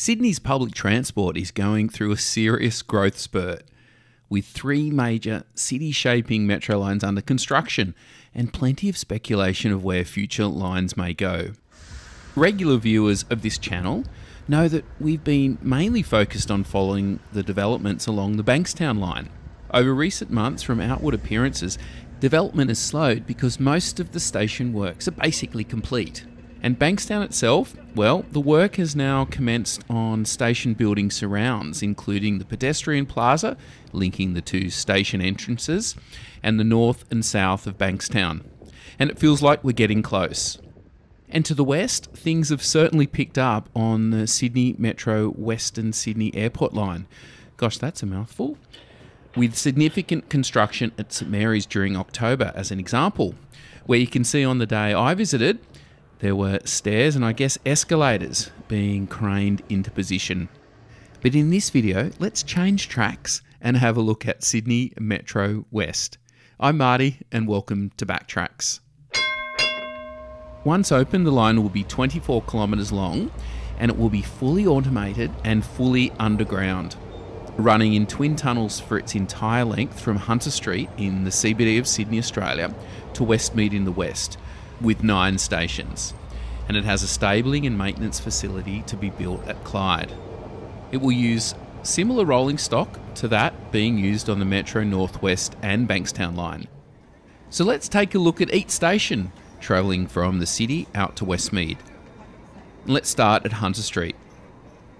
Sydney's public transport is going through a serious growth spurt, with three major city shaping metro lines under construction and plenty of speculation of where future lines may go. Regular viewers of this channel know that we've been mainly focused on following the developments along the Bankstown line. Over recent months, from outward appearances, development has slowed because most of the station works are basically complete. And Bankstown itself, well, the work has now commenced on station building surrounds, including the pedestrian plaza linking the two station entrances and the north and south of Bankstown. And it feels like we're getting close. And to the west, things have certainly picked up on the Sydney Metro Western Sydney Airport line. Gosh, that's a mouthful. With significant construction at St Mary's during October, as an example, where you can see on the day I visited, there were stairs and I guess escalators being craned into position. But in this video, let's change tracks and have a look at Sydney Metro West. I'm Marty and welcome to Backtracks. Once open, the line will be 24 kilometres long and it will be fully automated and fully underground, running in twin tunnels for its entire length from Hunter Street in the CBD of Sydney, Australia, to Westmead in the west with nine stations, and it has a stabling and maintenance facility to be built at Clyde. It will use similar rolling stock to that being used on the Metro Northwest and Bankstown line. So let's take a look at each station, travelling from the city out to Westmead. Let's start at Hunter Street.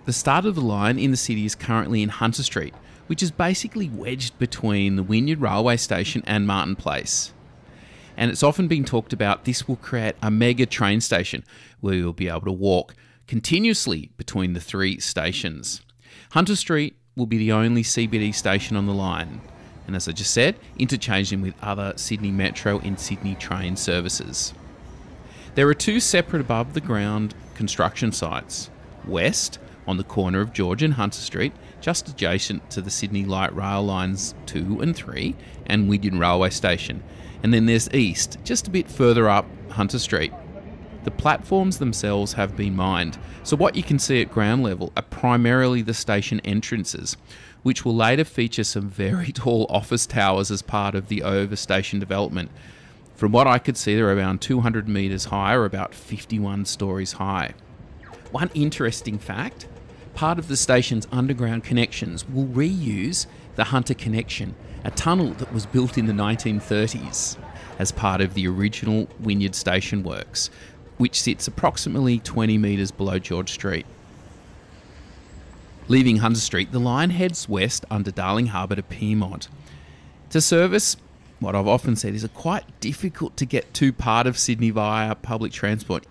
The start of the line in the city is currently in Hunter Street, which is basically wedged between the Wynyard Railway Station and Martin Place and it's often been talked about this will create a mega train station where you'll be able to walk continuously between the three stations. Hunter Street will be the only CBD station on the line, and as I just said, interchanging with other Sydney Metro and Sydney train services. There are two separate above the ground construction sites west on the corner of George and Hunter Street, just adjacent to the Sydney Light Rail Lines 2 and 3 and Wynyard Railway Station, and then there's east, just a bit further up Hunter Street. The platforms themselves have been mined, so what you can see at ground level are primarily the station entrances, which will later feature some very tall office towers as part of the over station development. From what I could see, they're around 200 metres high or about 51 stories high. One interesting fact part of the station's underground connections will reuse the Hunter Connection, a tunnel that was built in the 1930s as part of the original Wynyard Station works, which sits approximately 20 metres below George Street. Leaving Hunter Street, the line heads west under Darling Harbour to Pyrmont. To service what I've often said is a quite difficult to get to part of Sydney via public transport.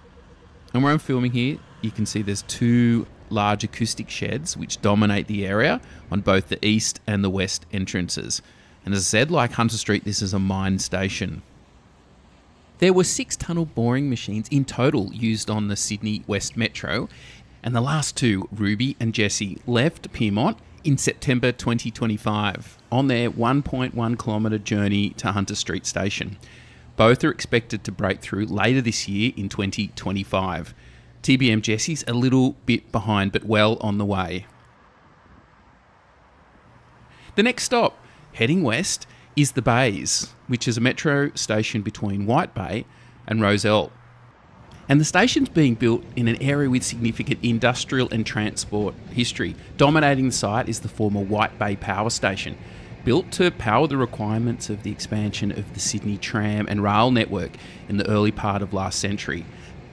And where I'm filming here, you can see there's two large acoustic sheds which dominate the area on both the east and the west entrances. And as I said, like Hunter Street, this is a mine station. There were six tunnel boring machines in total used on the Sydney West Metro, and the last two, Ruby and Jessie, left Pyrmont in September 2025 on their 1.1 kilometre journey to Hunter Street Station. Both are expected to break through later this year in 2025. TBM Jessie's a little bit behind, but well on the way. The next stop, heading west, is the Bays, which is a metro station between White Bay and Rozelle. And the station's being built in an area with significant industrial and transport history. Dominating the site is the former White Bay Power Station, built to power the requirements of the expansion of the Sydney tram and rail network in the early part of last century.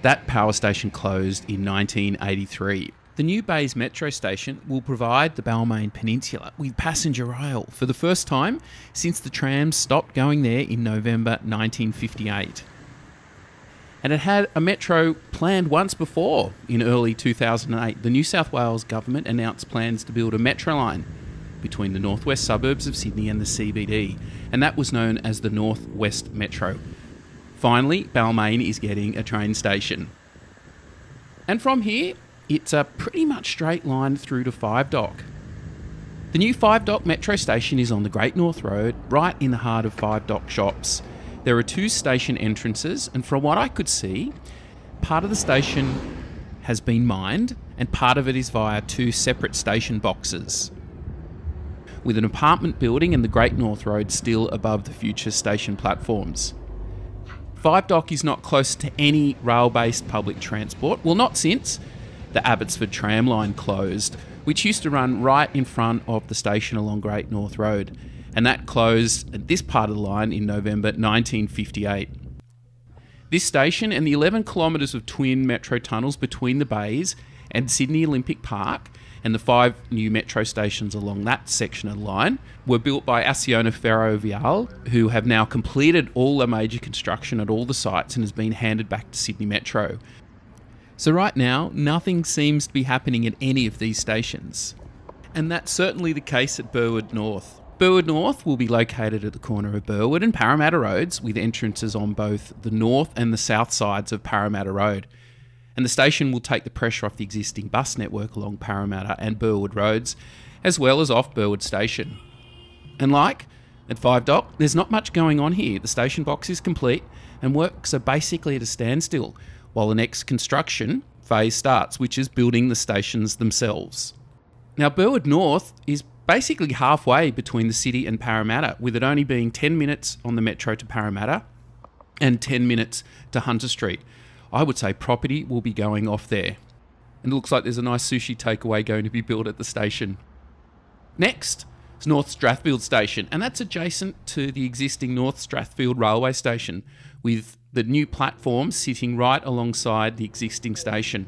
That power station closed in 1983. The new Bays Metro station will provide the Balmain Peninsula with passenger rail for the first time since the trams stopped going there in November 1958. And it had a metro planned once before in early 2008. The New South Wales government announced plans to build a metro line between the northwest suburbs of Sydney and the CBD, and that was known as the North West Metro. Finally, Balmain is getting a train station. And from here, it's a pretty much straight line through to Five Dock. The new Five Dock metro station is on the Great North Road, right in the heart of Five Dock shops. There are two station entrances, and from what I could see, part of the station has been mined, and part of it is via two separate station boxes. With an apartment building and the Great North Road still above the future station platforms. Five Dock is not close to any rail based public transport, well, not since the Abbotsford tram line closed, which used to run right in front of the station along Great North Road, and that closed at this part of the line in November 1958. This station and the 11 kilometres of twin metro tunnels between the bays and Sydney Olympic Park and the five new metro stations along that section of the line were built by Acciona Ferrovial, who have now completed all the major construction at all the sites and has been handed back to Sydney Metro. So, right now, nothing seems to be happening at any of these stations. And that's certainly the case at Burwood North. Burwood North will be located at the corner of Burwood and Parramatta Roads, with entrances on both the north and the south sides of Parramatta Road. And the station will take the pressure off the existing bus network along Parramatta and Burwood Roads, as well as off Burwood Station. And like at Five Dock, there's not much going on here. The station box is complete, and works are basically at a standstill while the next construction phase starts, which is building the stations themselves. Now, Burwood North is basically halfway between the city and Parramatta, with it only being 10 minutes on the metro to Parramatta and 10 minutes to Hunter Street. I would say property will be going off there. And it looks like there's a nice sushi takeaway going to be built at the station. Next is North Strathfield Station, and that's adjacent to the existing North Strathfield Railway Station, with the new platform sitting right alongside the existing station.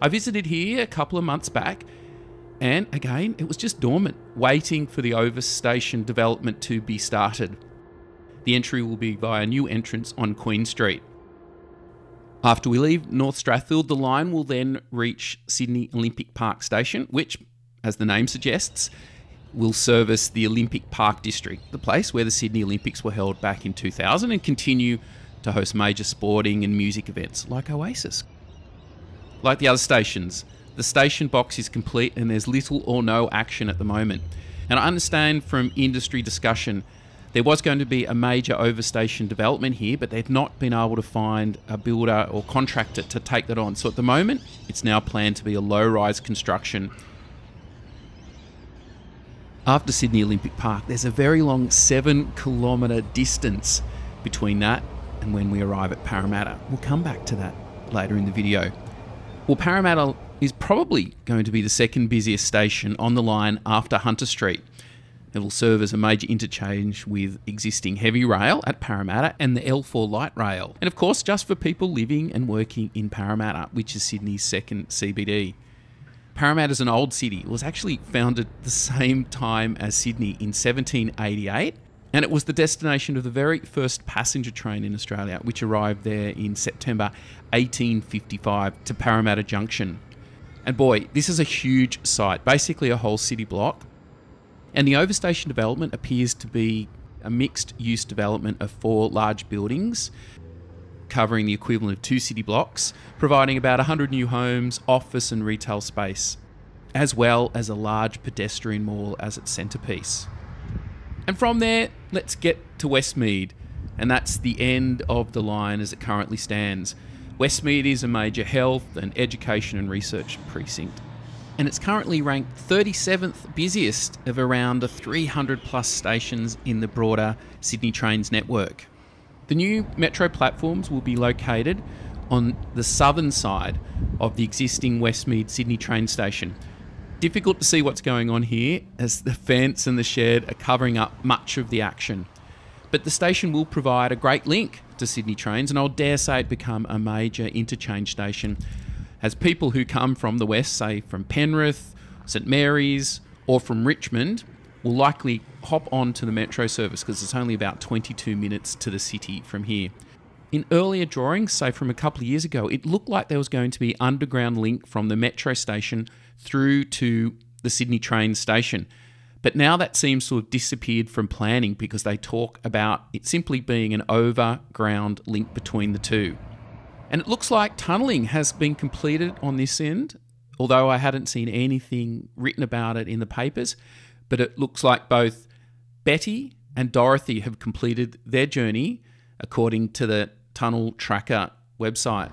I visited here a couple of months back and again, it was just dormant, waiting for the overstation development to be started. The entry will be via a new entrance on Queen Street. After we leave North Strathfield, the line will then reach Sydney Olympic Park Station, which, as the name suggests, will service the Olympic Park District, the place where the Sydney Olympics were held back in 2000 and continue to host major sporting and music events like Oasis. Like the other stations, the station box is complete and there's little or no action at the moment. And I understand from industry discussion there was going to be a major overstation development here, but they've not been able to find a builder or contractor to take that on. So at the moment, it's now planned to be a low rise construction. After Sydney Olympic Park, there's a very long seven kilometre distance between that and when we arrive at Parramatta. We'll come back to that later in the video. Well, Parramatta is probably going to be the second busiest station on the line after Hunter Street. It will serve as a major interchange with existing heavy rail at Parramatta and the L4 light rail. And of course, just for people living and working in Parramatta, which is Sydney's second CBD. Parramatta is an old city. It was actually founded the same time as Sydney in 1788 and it was the destination of the very first passenger train in Australia, which arrived there in September 1855 to Parramatta Junction. And boy, this is a huge site, basically a whole city block. And the overstation development appears to be a mixed use development of four large buildings covering the equivalent of two city blocks, providing about 100 new homes, office and retail space, as well as a large pedestrian mall as its centrepiece. And from there, let's get to Westmead, and that's the end of the line as it currently stands. Westmead is a major health and education and research precinct, and it's currently ranked 37th busiest of around the 300 plus stations in the broader Sydney Trains network. The new metro platforms will be located on the southern side of the existing Westmead Sydney train station. Difficult to see what's going on here as the fence and the shed are covering up much of the action. But the station will provide a great link to Sydney trains, and I'll dare say it become a major interchange station as people who come from the west, say from Penrith, St Mary's, or from Richmond, will likely hop on to the metro service because it's only about 22 minutes to the city from here. In earlier drawings, say from a couple of years ago, it looked like there was going to be underground link from the metro station through to the Sydney train station. But now that seems to have disappeared from planning because they talk about it simply being an overground link between the two. And it looks like tunnelling has been completed on this end, although I hadn't seen anything written about it in the papers. But it looks like both Betty and Dorothy have completed their journey according to the Tunnel Tracker website.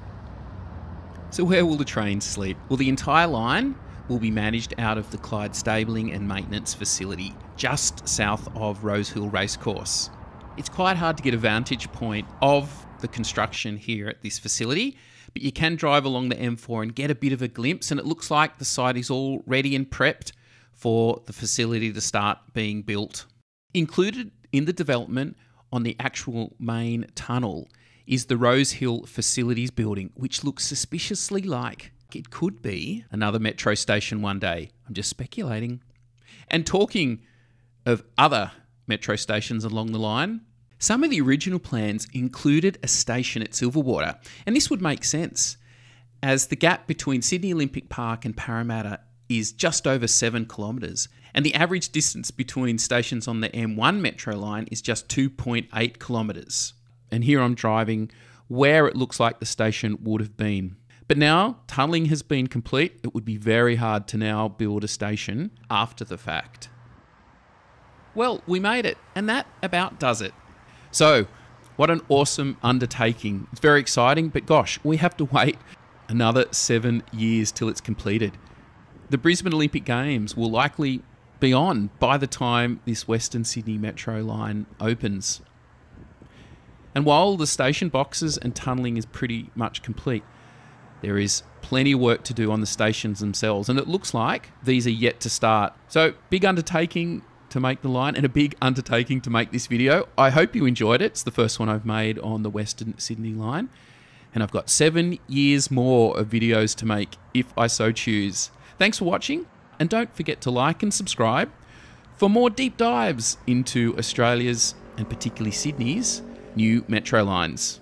So, where will the trains sleep? Well, the entire line will be managed out of the Clyde Stabling and Maintenance Facility just south of Rosehill Racecourse. It's quite hard to get a vantage point of the construction here at this facility, but you can drive along the M4 and get a bit of a glimpse, and it looks like the site is all ready and prepped for the facility to start being built. Included in the development on the actual main tunnel is the Rosehill Facilities Building, which looks suspiciously like it could be another metro station one day. I'm just speculating. And talking of other metro stations along the line, some of the original plans included a station at Silverwater, and this would make sense as the gap between Sydney Olympic Park and Parramatta is just over seven kilometres, and the average distance between stations on the M1 metro line is just 2.8 kilometres. And here I'm driving where it looks like the station would have been. But now tunnelling has been complete, it would be very hard to now build a station after the fact. Well, we made it, and that about does it. So, what an awesome undertaking. It's very exciting, but gosh, we have to wait another seven years till it's completed. The Brisbane Olympic Games will likely be on by the time this Western Sydney Metro line opens. And while the station boxes and tunnelling is pretty much complete, there is plenty of work to do on the stations themselves, and it looks like these are yet to start. So, big undertaking to make the line and a big undertaking to make this video. I hope you enjoyed it. It's the first one I've made on the Western Sydney line, and I've got seven years more of videos to make if I so choose. Thanks for watching, and don't forget to like and subscribe for more deep dives into Australia's and particularly Sydney's new metro lines.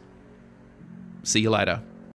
See you later.